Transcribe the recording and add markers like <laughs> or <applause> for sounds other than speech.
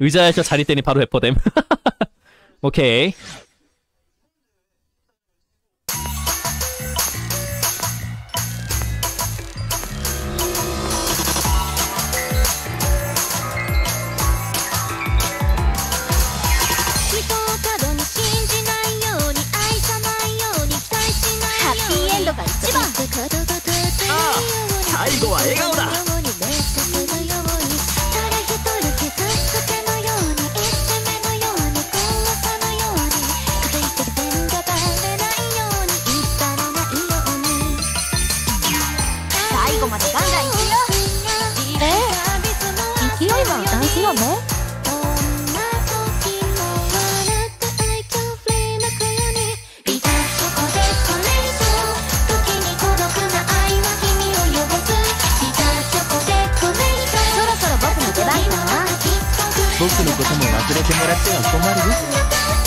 의자에서 자리 때니 바로 해퍼됨. <laughs> 오케이. 後までガンガン行くよえ勢いは大事よね僕のことも忘れてもらっては困るよ